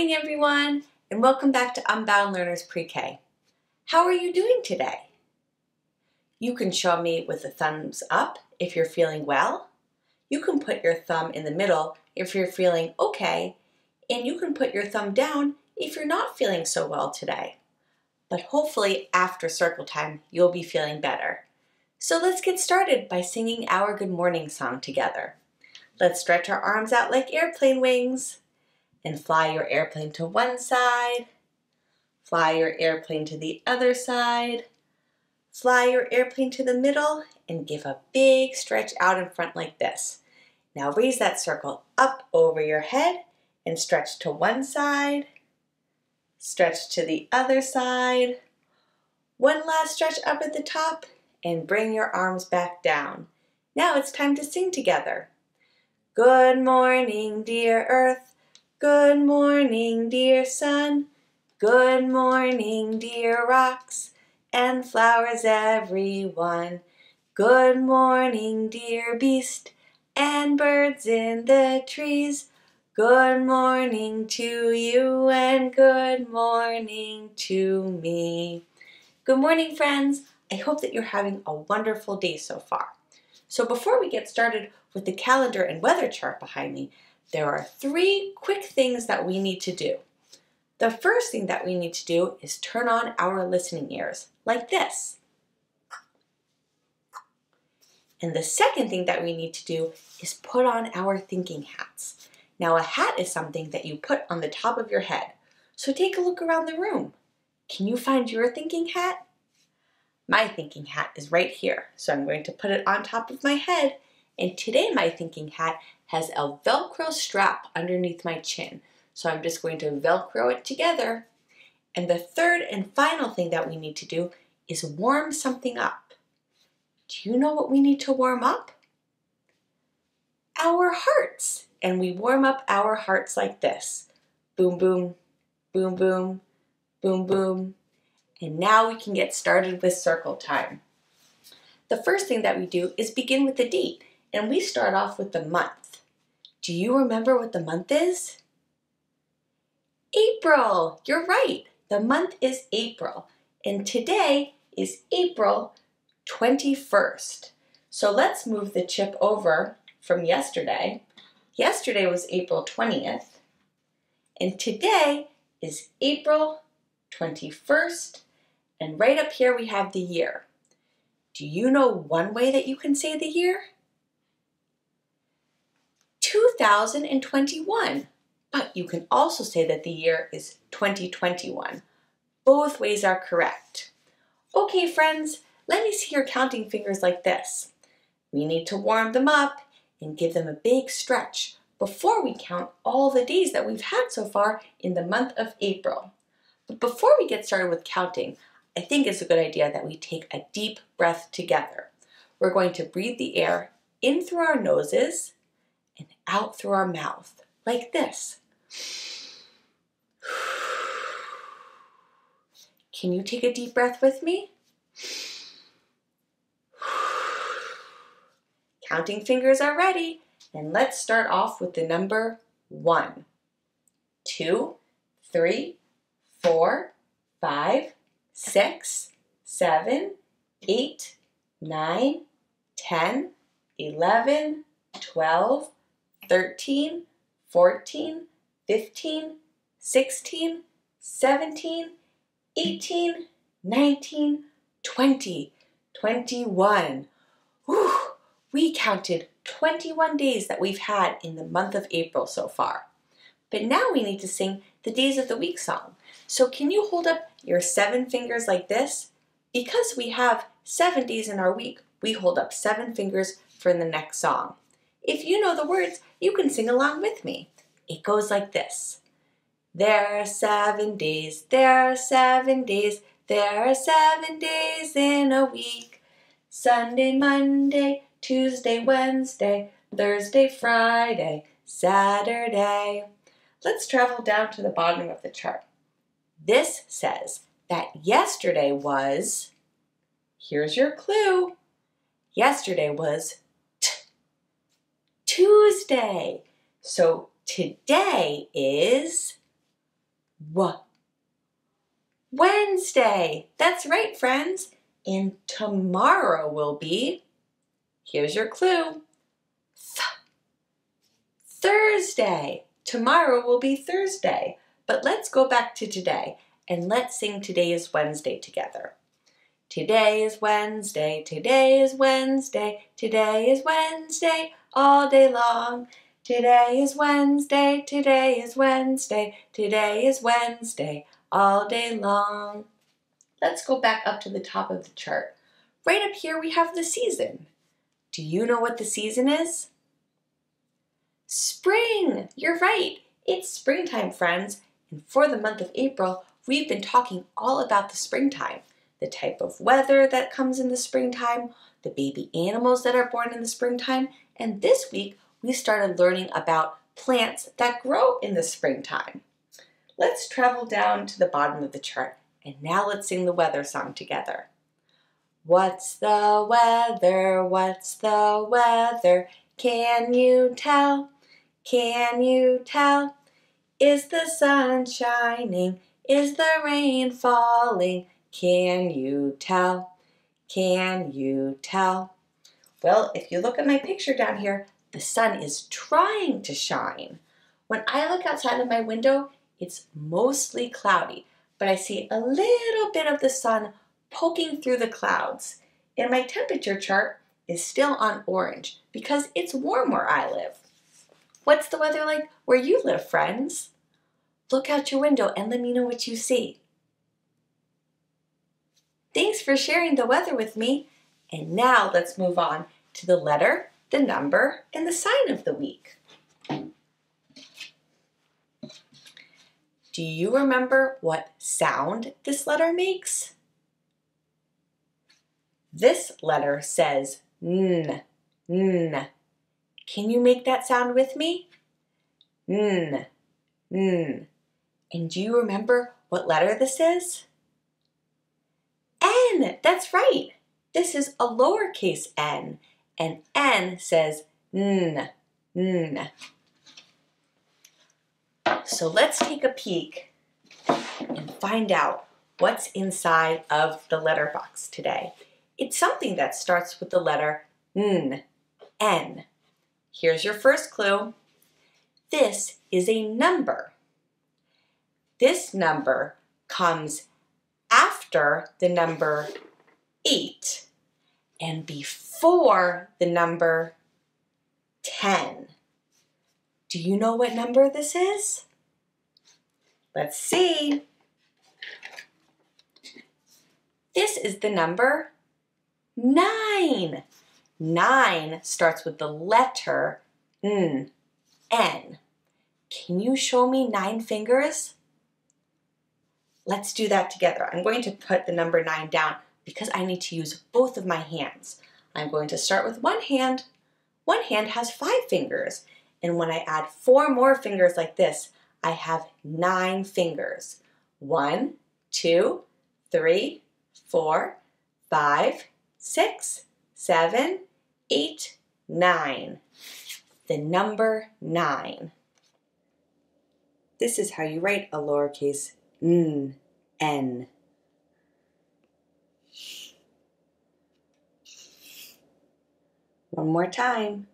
Morning, everyone, and welcome back to Unbound Learners Pre-K. How are you doing today? You can show me with a thumbs up if you're feeling well. You can put your thumb in the middle if you're feeling okay, and you can put your thumb down if you're not feeling so well today. But hopefully after circle time, you'll be feeling better. So let's get started by singing our good morning song together. Let's stretch our arms out like airplane wings and fly your airplane to one side, fly your airplane to the other side, fly your airplane to the middle and give a big stretch out in front like this. Now raise that circle up over your head and stretch to one side, stretch to the other side. One last stretch up at the top and bring your arms back down. Now it's time to sing together. Good morning, dear earth. Good morning, dear sun. Good morning, dear rocks and flowers, everyone. Good morning, dear beast and birds in the trees. Good morning to you and good morning to me. Good morning, friends. I hope that you're having a wonderful day so far. So before we get started with the calendar and weather chart behind me, there are three quick things that we need to do. The first thing that we need to do is turn on our listening ears, like this. And the second thing that we need to do is put on our thinking hats. Now a hat is something that you put on the top of your head. So take a look around the room. Can you find your thinking hat? My thinking hat is right here, so I'm going to put it on top of my head. And today my thinking hat has a Velcro strap underneath my chin. So I'm just going to Velcro it together. And the third and final thing that we need to do is warm something up. Do you know what we need to warm up? Our hearts. And we warm up our hearts like this. Boom, boom, boom, boom, boom, boom. And now we can get started with circle time. The first thing that we do is begin with the date. And we start off with the month. Do you remember what the month is? April! You're right. The month is April. And today is April 21st. So let's move the chip over from yesterday. Yesterday was April 20th. And today is April 21st. And right up here we have the year. Do you know one way that you can say the year? 2021. But you can also say that the year is 2021. Both ways are correct. Okay, friends, let me see your counting fingers like this. We need to warm them up and give them a big stretch before we count all the days that we've had so far in the month of April. But before we get started with counting, I think it's a good idea that we take a deep breath together. We're going to breathe the air in through our noses and out through our mouth, like this. Can you take a deep breath with me? Counting fingers are ready, and let's start off with the number one, two, three, four, five, six, seven, eight, nine, ten, eleven, twelve, thirteen, fourteen, fifteen, sixteen, seventeen. 18, 19, 20, 21. Whew, we counted 21 days that we've had in the month of April so far. But now we need to sing the Days of the Week song. So can you hold up your seven fingers like this? Because we have seven days in our week, we hold up seven fingers for the next song. If you know the words, you can sing along with me. It goes like this. There are seven days, there are seven days, there are seven days in a week. Sunday, Monday, Tuesday, Wednesday, Thursday, Friday, Saturday. Let's travel down to the bottom of the chart. This says that yesterday was, here's your clue, yesterday was Tuesday. So today is what? Wednesday. That's right, friends. And tomorrow will be, here's your clue, th. Thursday. Tomorrow will be Thursday. But let's go back to today and let's sing Today is Wednesday together. Today is Wednesday, today is Wednesday, today is Wednesday all day long. Today is Wednesday, today is Wednesday, today is Wednesday all day long. Let's go back up to the top of the chart. Right up here we have the season. Do you know what the season is? Spring! You're right. It's springtime, friends. And for the month of April, we've been talking all about the springtime the type of weather that comes in the springtime, the baby animals that are born in the springtime, and this week we started learning about plants that grow in the springtime. Let's travel down to the bottom of the chart and now let's sing the weather song together. What's the weather? What's the weather? Can you tell? Can you tell? Is the sun shining? Is the rain falling? Can you tell? Can you tell? Well, if you look at my picture down here, the sun is trying to shine. When I look outside of my window, it's mostly cloudy, but I see a little bit of the sun poking through the clouds. And my temperature chart is still on orange because it's warm where I live. What's the weather like where you live, friends? Look out your window and let me know what you see. Thanks for sharing the weather with me. And now let's move on to the letter, the number, and the sign of the week. Do you remember what sound this letter makes? This letter says N, N. Can you make that sound with me? N, N. And do you remember what letter this is? N, that's right. This is a lowercase n, and n says n, n. So let's take a peek and find out what's inside of the letter box today. It's something that starts with the letter N, N. Here's your first clue. This is a number. This number comes after the number 8 and before the number 10. Do you know what number this is? Let's see. This is the number 9. 9 starts with the letter N. N. Can you show me nine fingers? Let's do that together. I'm going to put the number nine down because I need to use both of my hands. I'm going to start with one hand. One hand has five fingers. And when I add four more fingers like this, I have nine fingers. One, two, three, four, five, six, seven, eight, nine. The number nine. This is how you write a lowercase N, N. One more time.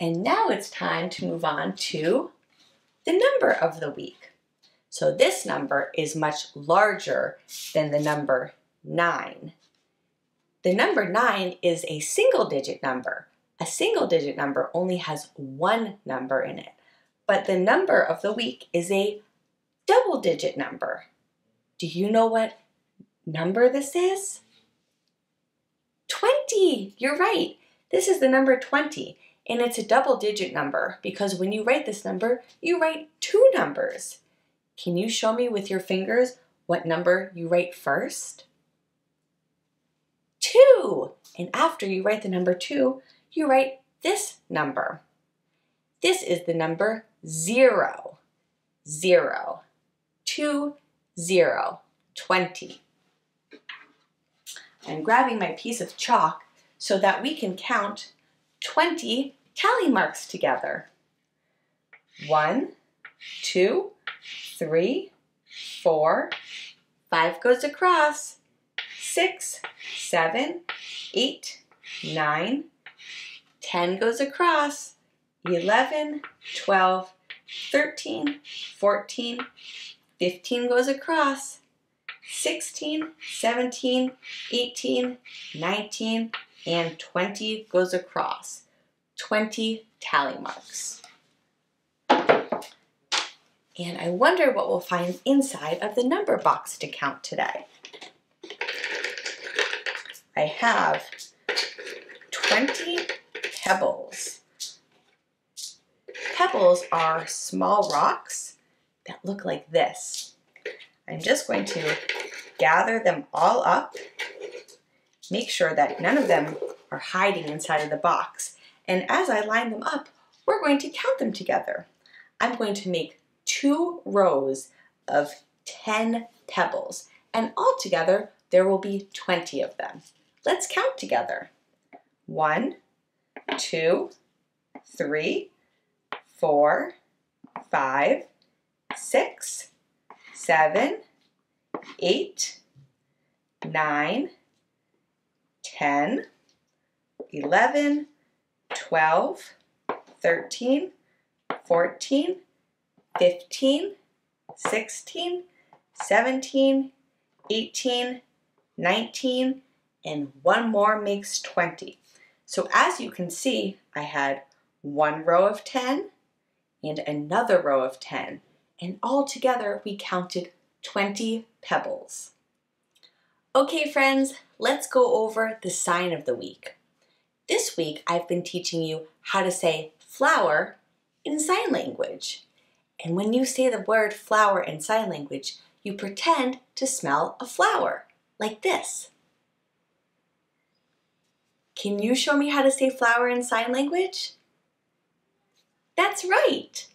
And now it's time to move on to the number of the week. So this number is much larger than the number 9. The number 9 is a single digit number. A single digit number only has one number in it, but the number of the week is a double digit number. Do you know what number this is? 20! You're right. This is the number 20, and it's a double digit number because when you write this number, you write two numbers. Can you show me with your fingers what number you write first? Two! And after you write the number two, you write this number. This is the number zero. Zero. Two, zero. Twenty. I'm grabbing my piece of chalk so that we can count 20 tally marks together. One, two, three, four, five goes across, six, seven, eight, nine, ten goes across, 11, 12, 13, 14, 15 goes across, 16, 17, 18, 19, and 20 goes across. 20 tally marks. And I wonder what we'll find inside of the number box to count today. I have 20 pebbles. Pebbles are small rocks that look like this. I'm just going to gather them all up, make sure that none of them are hiding inside of the box. And as I line them up, we're going to count them together. I'm going to make two rows of 10 pebbles, and altogether there will be 20 of them. Let's count together. One, two, three, four, five, six, seven, eight, nine, ten, eleven, twelve, thirteen, fourteen. 15, 16, 17, 18, 19, and one more makes 20. So as you can see, I had one row of 10 and another row of 10, and all together we counted 20 pebbles. Okay friends, let's go over the sign of the week. This week I've been teaching you how to say flower in sign language. And when you say the word flower in sign language, you pretend to smell a flower, like this. Can you show me how to say flower in sign language? That's right.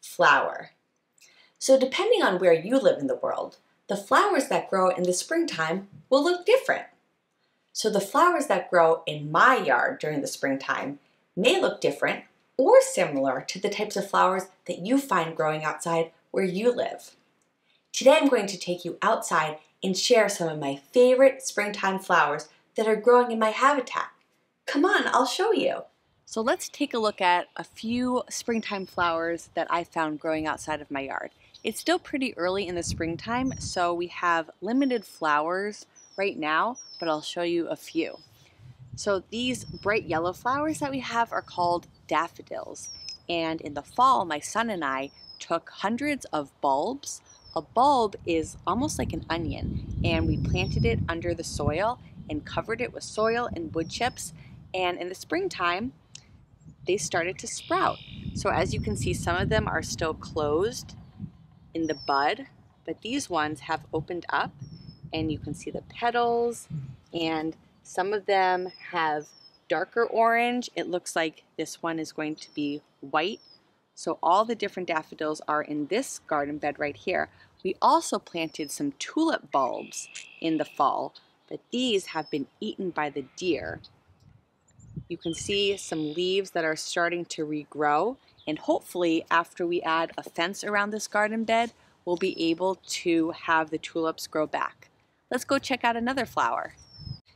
Flower. So depending on where you live in the world, the flowers that grow in the springtime will look different. So the flowers that grow in my yard during the springtime may look different or similar to the types of flowers that you find growing outside where you live. Today I'm going to take you outside and share some of my favorite springtime flowers that are growing in my habitat. Come on, I'll show you. So let's take a look at a few springtime flowers that I found growing outside of my yard. It's still pretty early in the springtime, so we have limited flowers right now, but I'll show you a few. So these bright yellow flowers that we have are called daffodils. And in the fall, my son and I took hundreds of bulbs. A bulb is almost like an onion, and we planted it under the soil and covered it with soil and wood chips. And in the springtime, they started to sprout. So as you can see, some of them are still closed in the bud, but these ones have opened up and you can see the petals and some of them have darker orange. It looks like this one is going to be white. So all the different daffodils are in this garden bed right here. We also planted some tulip bulbs in the fall, but these have been eaten by the deer. You can see some leaves that are starting to regrow, and hopefully after we add a fence around this garden bed, we'll be able to have the tulips grow back. Let's go check out another flower.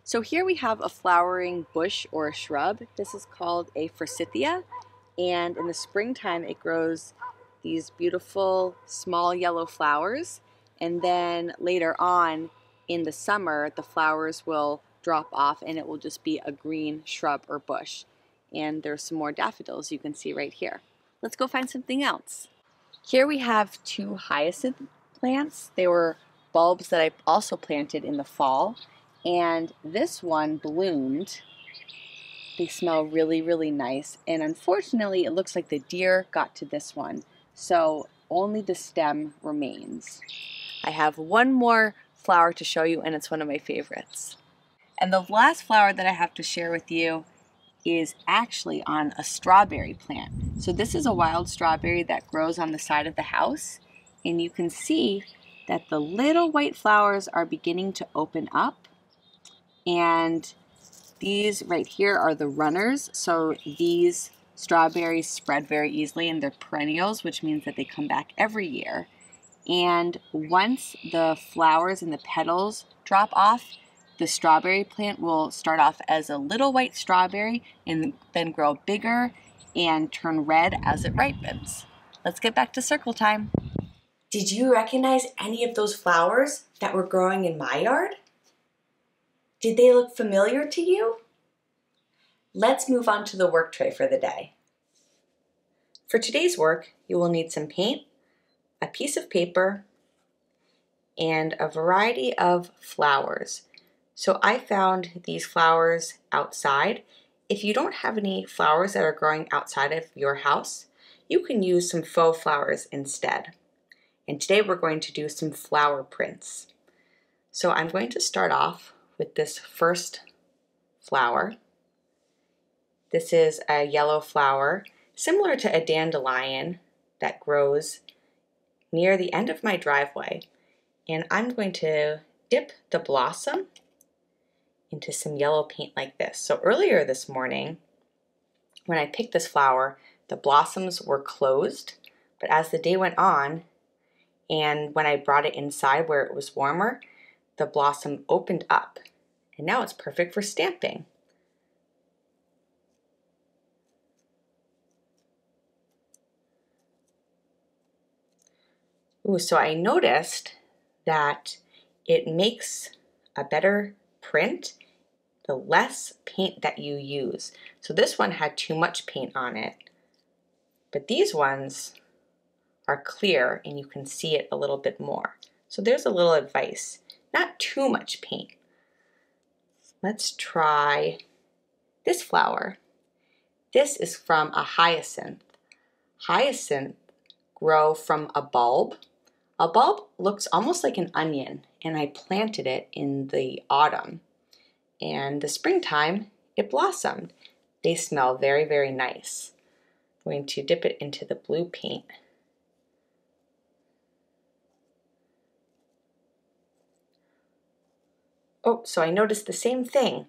So here we have a flowering bush or a shrub. This is called a forsythia and in the springtime it grows these beautiful small yellow flowers and then later on in the summer the flowers will drop off and it will just be a green shrub or bush. And there's some more daffodils you can see right here. Let's go find something else. Here we have two hyacinth plants. They were bulbs that I also planted in the fall and this one bloomed. They smell really, really nice. And unfortunately, it looks like the deer got to this one. So only the stem remains. I have one more flower to show you, and it's one of my favorites. And the last flower that I have to share with you is actually on a strawberry plant. So this is a wild strawberry that grows on the side of the house. And you can see that the little white flowers are beginning to open up and These right here are the runners. So these strawberries spread very easily and they're perennials, which means that they come back every year. And once the flowers and the petals drop off, the strawberry plant will start off as a little white strawberry and then grow bigger and turn red as it ripens. Let's get back to circle time. Did you recognize any of those flowers that were growing in my yard? Did they look familiar to you? Let's move on to the work tray for the day. For today's work, you will need some paint, a piece of paper, and a variety of flowers. So I found these flowers outside. If you don't have any flowers that are growing outside of your house, you can use some faux flowers instead. And today we're going to do some flower prints. So I'm going to start off with this first flower. This is a yellow flower, similar to a dandelion that grows near the end of my driveway. And I'm going to dip the blossom into some yellow paint like this. So earlier this morning, when I picked this flower, the blossoms were closed, but as the day went on, and when I brought it inside where it was warmer, the blossom opened up and now it's perfect for stamping. Ooh, so I noticed that it makes a better print the less paint that you use. So this one had too much paint on it, but these ones are clear and you can see it a little bit more. So there's a little advice, not too much paint. Let's try this flower. This is from a hyacinth. Hyacinth grow from a bulb. A bulb looks almost like an onion and I planted it in the autumn. And the springtime, it blossomed. They smell very, very nice. I'm going to dip it into the blue paint. Oh, so I noticed the same thing.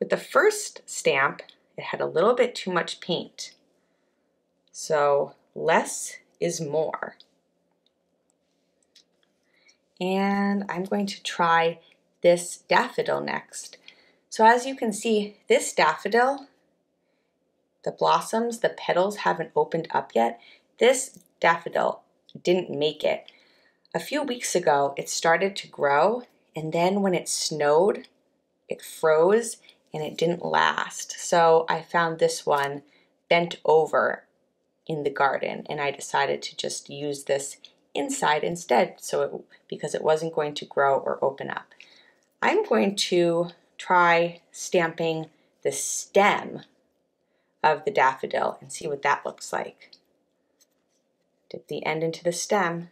With the first stamp, it had a little bit too much paint. So less is more. And I'm going to try this daffodil next. So as you can see, this daffodil, the blossoms, the petals haven't opened up yet. This daffodil didn't make it. A few weeks ago, it started to grow and then when it snowed, it froze and it didn't last. So I found this one bent over in the garden and I decided to just use this inside instead so it, because it wasn't going to grow or open up. I'm going to try stamping the stem of the daffodil and see what that looks like. Dip the end into the stem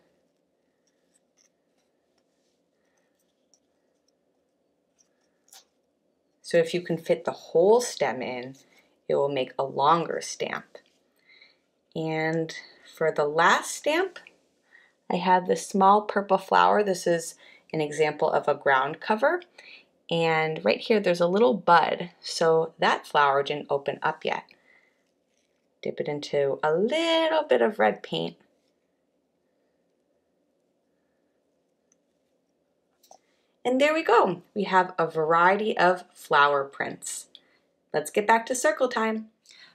So if you can fit the whole stem in, it will make a longer stamp. And for the last stamp, I have this small purple flower. This is an example of a ground cover. And right here, there's a little bud. So that flower didn't open up yet. Dip it into a little bit of red paint. And there we go. We have a variety of flower prints. Let's get back to circle time.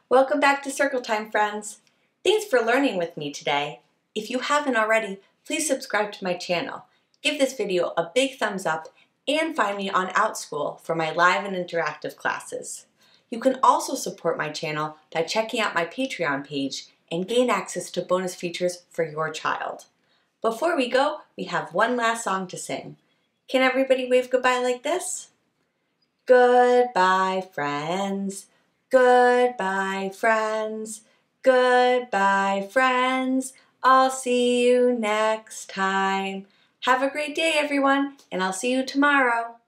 Welcome back to circle time, friends. Thanks for learning with me today. If you haven't already, please subscribe to my channel. Give this video a big thumbs up and find me on OutSchool for my live and interactive classes. You can also support my channel by checking out my Patreon page and gain access to bonus features for your child. Before we go, we have one last song to sing. Can everybody wave goodbye like this? Goodbye, friends. Goodbye, friends. Goodbye, friends. I'll see you next time. Have a great day, everyone, and I'll see you tomorrow.